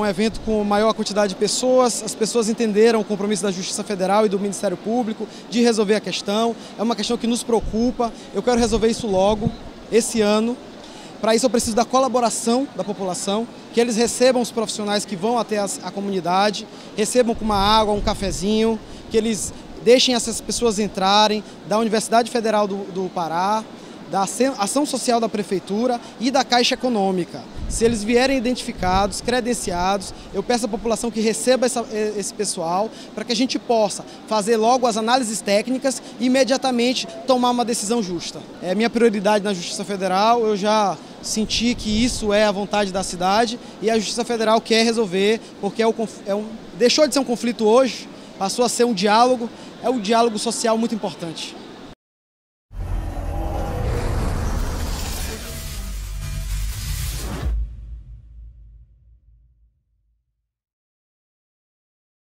Um evento com maior quantidade de pessoas, as pessoas entenderam o compromisso da Justiça Federal e do Ministério Público de resolver a questão. É uma questão que nos preocupa. Eu quero resolver isso logo, esse ano. Para isso eu preciso da colaboração da população, que eles recebam os profissionais que vão até a comunidade, recebam com uma água, um cafezinho, que eles deixem essas pessoas entrarem da Universidade Federal do, do Pará, da ação social da prefeitura e da Caixa Econômica. Se eles vierem identificados, credenciados, eu peço à população que receba essa, esse pessoal para que a gente possa fazer logo as análises técnicas e imediatamente tomar uma decisão justa. É minha prioridade na Justiça Federal, eu já senti que isso é a vontade da cidade e a Justiça Federal quer resolver, porque é, o, é um, deixou de ser um conflito hoje, passou a ser um diálogo, é um diálogo social muito importante.